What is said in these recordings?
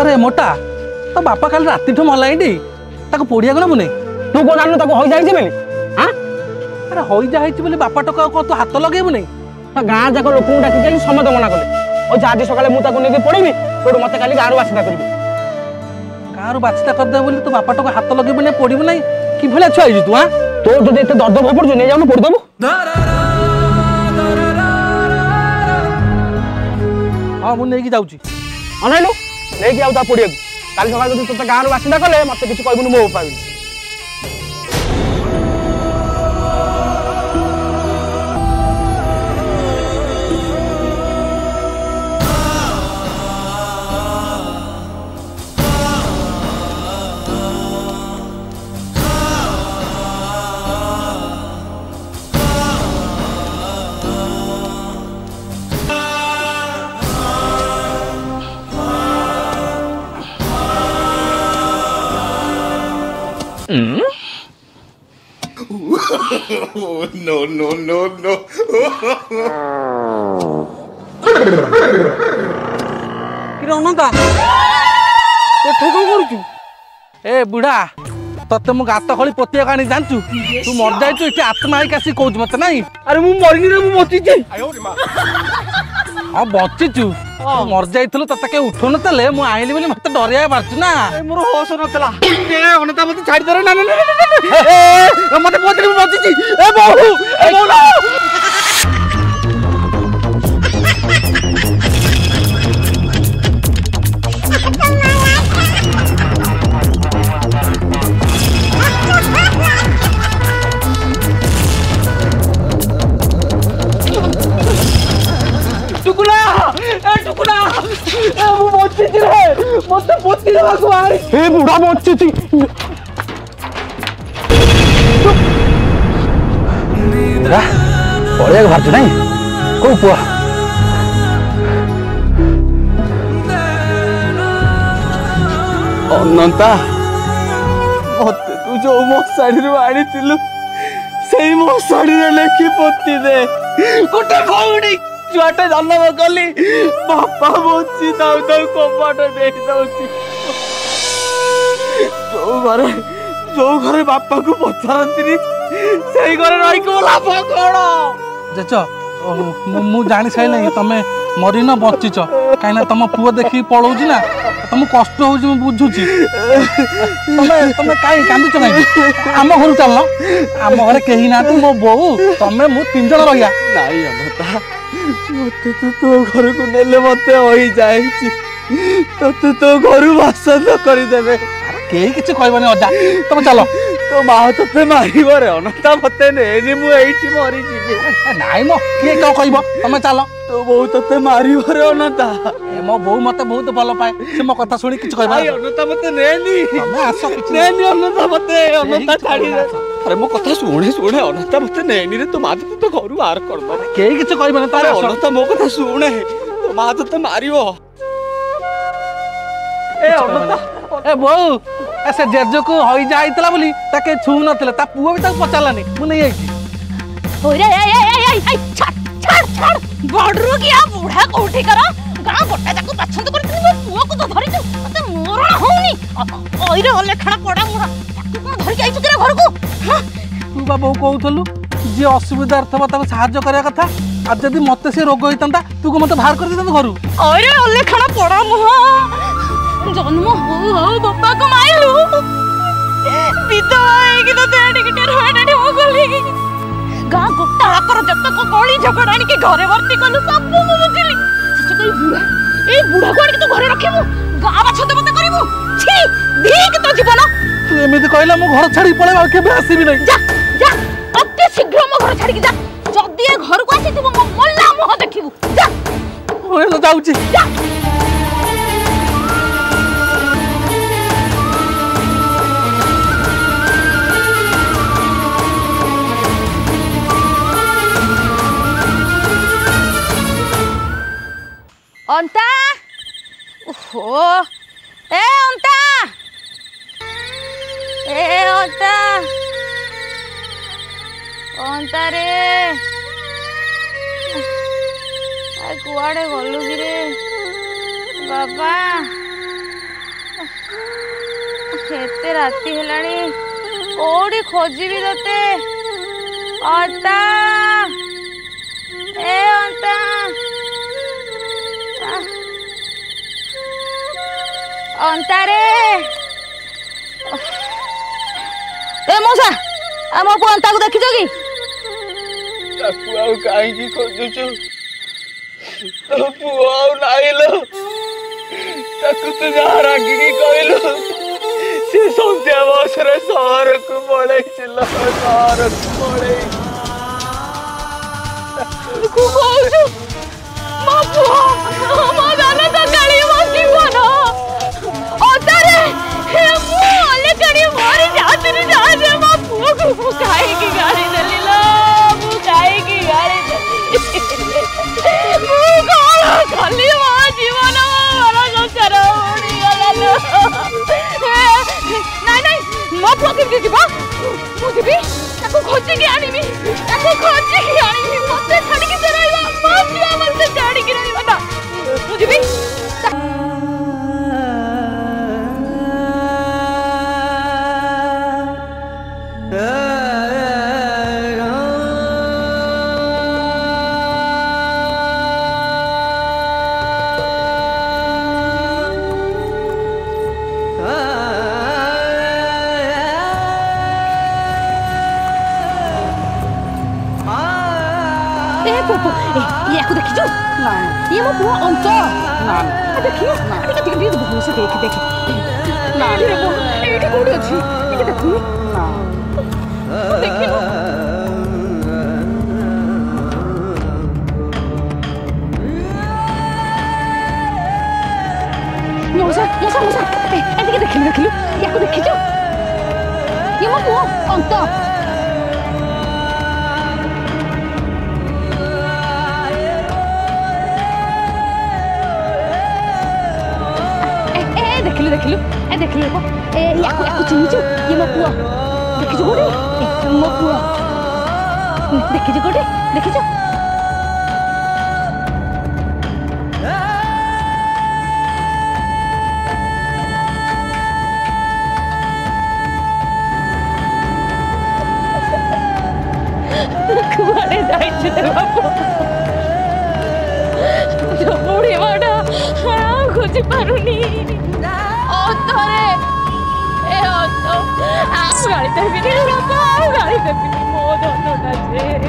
আরে মোটা তো বাপা কাল ঠো মলাই মলাইটি তাকে পড়িয়া পড়িয়াকে নেবুনি তু কোন জানু তাকে হই যাই হয়েছে বলে হ্যাঁ আরে হই হইজা হয়েছে বলে বাপা টাকা কত হাত লগাইবুনি তা হ্যাঁ, গাঁ যাক লোক ডাকি যাই সমস্ত মনা করে ও যা আজ সকালে মু তাকে নেকি পড়িবি তোটু মতে কালি করিবি বাছিদা করবি গাঁরু কর দে বলে তো বাপা টক হাত লগাইবু না পড়িব নাই কি ভলে ছুয়া হয়েছি তু হ্যাঁ তোর যদি এত দর্দ ভয় পড়ছো নিয়ে যাও না পড়ে দেবো ହଁ ମୁଁ ନେଇକି ଯାଉଛି ନେଇକି ଆଉ ତା ପୋଡ଼ିଆକୁ କାଲି ସକାଳେ ଯଦି ତୋତେ ଗାଁରୁ ବାସିନ୍ଦା କଲେ ମୋତେ କିଛି କହିବୁନି ମୋ ଉପାୟ oh, no, no, no, no. Ananta ଏ ଠୋକ କରୁଛୁ ଏ ବୁଢ଼ା ତତେ ମୁଁ ଗାତ ଖୋଳି ପୋତିଆ କାଣି ଜାଣିଛୁ ତୁ ମରିଯାଇଛୁ ଏଠି ଆତ୍ମା ହେଇକି ଆସିକି କହୁଛୁ ମତେ ନାଇଁ ଆରେ ମୁଁ ମରିନି ରେ ମୁଁ ବଞ୍ଚିଛି ଆଉ ବଞ୍ଚିଛୁ ମରି ଯାଇଥିଲୁ ତତେ କେହି ଉଠୁନଥିଲେ ମୁଁ ଆଇଲି ବୋଲି ମତେ ଡରିଆ ପାରୁଛୁ ନା ମୋର ହୋସ ନଥିଲା ଅନିତା ମତେ ଛାଡ଼ିଦେଲେ ନା ମତେ ପହଞ୍ଚିଲି ମୁଁ ବଞ୍ଚିଛି अब अच्छी थी पड़े भारती नहीं कौ पुआ ଅନନ୍ତା ମତେ ତୁ ଯୋଉ ମଶାଢୀରୁ ଆଣିଥିଲୁ ସେଇ ମଶାଢୀରେ ଲେଖି ପୋତି ଦେ ଗୋଟେ ଭଉଣୀ ଛୁଆଟେ ଜନ୍ମ କଲି ବାପା ବଞ୍ଚି ଥାଉ ଥାଉ କବାଟ ଦେଇ ଦଉଛି ଯୋଉ ଘରେ ଯୋଉ ଘରେ ବାପାକୁ ପଚାରନ୍ତିନି ସେଇ ଘରେ ରହିକି ମୋ ଲାଭ କ'ଣ ଜେଜ ମୁଁ ଜାଣି ସାରିଲିଣି ତମେ ମରିନ ବଞ୍ଚିଛ କାହିଁକିନା ତମ ପୁଅ ଦେଖିକି ପଳଉଛି ନା ତମକୁ କଷ୍ଟ ହେଉଛି ମୁଁ ବୁଝୁଛି ତମେ ତମେ କାହିଁ କାନ୍ଦୁଛ କାହିଁକି ଆମ ଘରୁ ଚାଲ ଆମ ଘରେ କେହି ନାହାନ୍ତି ମୋ ବୋଉ ତମେ ମୁଁ ତିନି ଜଣ ରହିବା ନାଇଁ ଅମତା ମୋତେ ତୁ ତୋ ଘରକୁ ନେଲେ ମୋତେ ହୋଇଯାଇଛି ତୋତେ ତୋ ଘରୁ ବାସନ୍ଦ କରିଦେବେ କେହି କିଛି କହିବନି ଅଜା ତମେ ଚାଲ ତୋ ମା ତତେ ମାରିବ ରେ ଅନନ୍ତା ମତେ ନେନି ମୁଁ ଏଇଠି ମରିଯିବି ନାଇଁ ମ କିଏ କଣ କହିବ ତମେ ଚାଲ ତୋ ବୋଉ ତତେ ମାରିବ ରେ ଅନନ୍ତା ମୋ ବୋଉ ମତେ ବହୁତ ଭଲ ପାଏ ସେ ମୋ କଥା ଶୁଣି କିଛି କହିବ ଅନନ୍ତା ମତେ ନେନି ତମେ ଆସ ନେନି ଅନନ୍ତା ମତେ ଅନନ୍ତା ଛାଡି ଆରେ ମୋ କଥା ଶୁଣେ ଶୁଣେ ଅନନ୍ତା ମତେ ନେନି ରେ ତୋ ମା ତତେ ତ ଘରୁ ବାହାର କରିବ କେହି କିଛି କହିବନି ତାର ଅନନ୍ତା ମୋ କଥା ଶୁଣେ ତୋ ମା ତତେ ମାରିବ ଏ ଅନନ୍ତା ଏ ବୋଉ ସେ ଜେଜେକୁ ହଇଜା ହେଇଥିଲା ବୋଲି ତାକେ ଛୁଉଁ ନଥିଲେ ତା ପୁଅ ବି ତାକୁ ପଚାରିଲାନି ମୁଁ ନେଇ ଯାଇଛି ବଡରୁ କି ଆଉ ବୁଢା କୋଉଠି କର ଗାଁ ଗୋଟା ଯାକ ବାଛନ୍ଦ କରିଥିଲି ମୋ ପୁଅକୁ ତ ଧରିଛୁ ମତେ ମରଣ ହଉନି ଅଇରେ ଅଲେଖାଣ ପଡା ମୁଣ୍ଡ ତାକୁ କଣ ଧରିକି ଆଇଛୁ କିରା ଘରକୁ ତୁ ବା ବୋଉ କହୁଥିଲୁ ଯିଏ ଅସୁବିଧାରେ ଥିବ ତାକୁ ସାହାଯ୍ୟ କରିବା କଥା ଆଉ ଯଦି ମତେ ସେ ରୋଗ ହେଇଥାନ୍ତା ତୁ ମତେ ବାହାର କରିଦେଇଥାନ୍ତୁ ଘରୁ ଅଇରେ ଅଲେଖାଣ ପଡା ମୁହଁ জন্ম হଉ ହଉ ବାପାକୁ ମାଇଲୁ ବିଧବା ହେଇକି ତୋତେ ଆଣିକି ଟିକେ ହଇରାଣ ମୁଁ ଗଲି ଗାଁ ଗୋଟା ଆକର ଯେତେକ କଳି ଝଗଡ଼ା ଆଣିକି ଘରେ ଭର୍ତ୍ତି କଲୁ ସବୁ ମୁଁ ବୁଝିଲି ଶେଷ କରି ବୁଢ଼ା ଏଇ ବୁଢ଼ାକୁ ତୁ ଘରେ ରଖିବୁ ଗାଁ ବାଛ ଦେବତା କରିବୁ ଛି ଧିକ ତୋ ଜୀବନ ତୁ ଏମିତି କହିଲା ମୁଁ ଘର ଛାଡ଼ି ପଳେଇବା ଆଉ କେବେ ଆସିବି ନାହିଁ ଯା ଯା ଅତି ଶୀଘ୍ର ମୋ ଘର ଛାଡ଼ିକି ଯା ଯଦି ଏ ଘରକୁ ଆସିଥିବୁ ମୋ ମଲା ମୁହଁ ଦେଖିବୁ ଯା ଯାଉଛି ଯା অন্তা ও এ অন্তা এ অন্তা অন্তা রে কুয়াড়ে গলু কি রে বাবা এতে রাতি হলানি কোটি খোঁজিবি তোতে অন্তা এ অন্তা ଅଣ୍ଟାରେ ଏ ମଉସା ଆମ ପନ୍ତାକୁ ଦେଖିଛ କି ତାକୁ ଆଉ କାହିଁକି ଖୋଜୁଛୁ ତୋ ପୁଅ ଆଉ ନାଇଲ ତାକୁ ତୁ ଯାହା ରାଗିକି କହିଲୁ ସେ ସନ୍ଧ୍ୟା ବସରେ ସହରକୁ ପଳେଇছিল ସହରକୁ ପଳେଇ କହୁଛୁ ياخذك جوز نعم يا مبوا انت نعم هذاك نعم هذاك تقدري تبغوسي هذيك هذاك نعم يا بو هذيك قولي هادشي هذيك تكوني نعم هذيك موسى موسى موسى انت كده كله كله ياخدك كده يا مبوا انت داكلو داكلو داكلو يا اخو يا اخو تنيتو يا مقوى داكلو غوري مقوى داكلو غوري داكلو definir la paga y de mi modo no la llevo.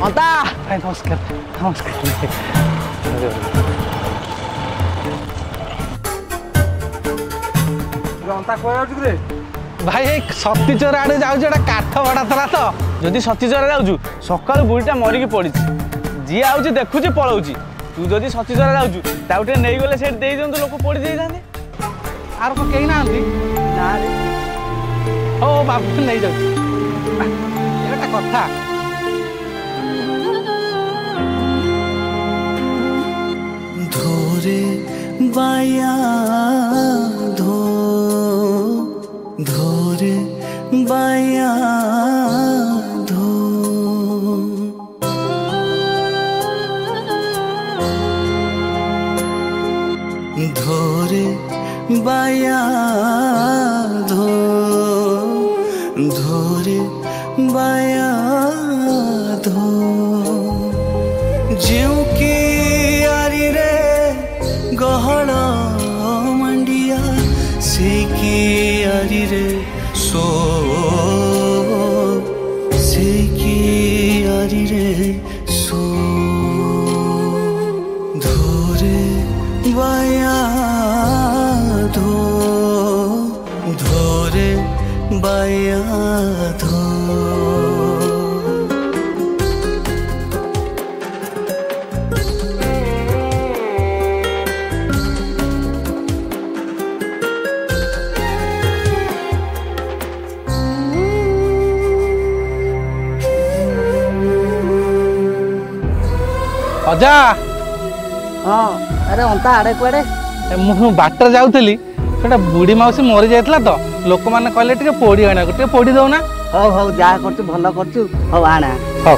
মন্তা ভাই নমস্কার নমস্কার ভাই এই শক্তিচোর আড়ে যাচ্ছি এটা কাঠ ভড়া থলা তো যদি শক্তিচোর যাচ্ছু সকাল বুড়িটা মরিকি পড়ছে যিয়ে আউছি দেখুছি পলাউছি তু যদি শক্তিচোর যাচ্ছু তাও টিকে নেই গলে সেটি দিয়ে দিও লোক পড়ি যাই আর কেই না ହଉ ବାବୁ ନେଇଯାଉଛି ଏଇଟା କଥା ধরে বায়া ধো ধরে বায়া ধরে বায়া बायां धो जीव की यारी रे गहड़ मंडिया से की यारी रे सो से की यारी रे सो धोरे बाया ଅଜା ହଁ ଆରେ ଅଣ୍ଟା ଆଡ଼େ କୁଆଡ଼େ ମୁଁ ବାଟରେ ଯାଉଥିଲି ଗୋଟେ ବୁଢ଼ୀ ମାଉସୀ ମରିଯାଇଥିଲା ତ ଲୋକମାନେ କହିଲେ ଟିକେ ପୋଡ଼ି ଆଣିବାକୁ ଟିକେ ପୋଡ଼ି ଦେଉନା ହଉ ହଉ ଯାହା କରୁଛୁ ଭଲ କରୁଛୁ ହଉ ଆଣା ହଉ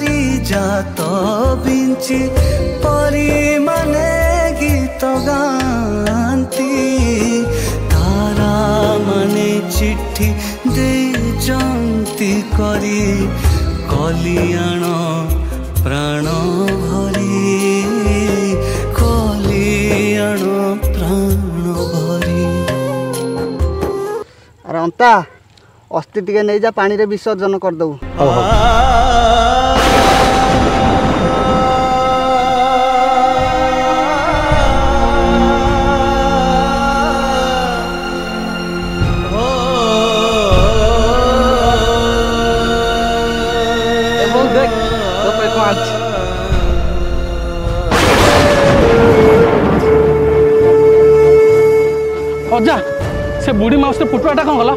পারিজাত বিঞ্চি পরিমাণে গীত গান্তি তারা মানে চিঠি ଦେଇଛନ୍ତି କରି କଲିଆଣ ପ୍ରାଣ ଭରି କଲିଆଣ ପ୍ରାଣ ଭରି ରନ୍ତା ଅସ୍ଥି ଟିକେ ନେଇଯା ପାଣିରେ ବିସର୍ଜନ କରିଦେବୁ देखो अजा से बुढ़ी माउस फुटवाटा कौन गला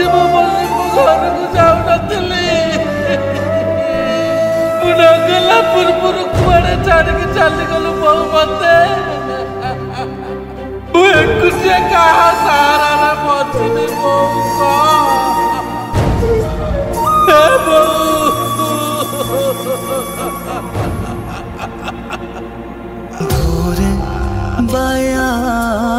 ମୋ ମୋ ଘରକୁ ଯାଉନଥିଲି ମୁଁ ନଗଲା ପୂର୍ବରୁ କୁଆଡ଼େ ଛାଡ଼ିକି ଚାଲିଗଲୁ ବୋଉ ମତେ ମୁଁ ଏକୁଟିଆ କାହା ସାହାରାରେ ବଞ୍ଚିବି ବୋଉ ବୋଉ बाया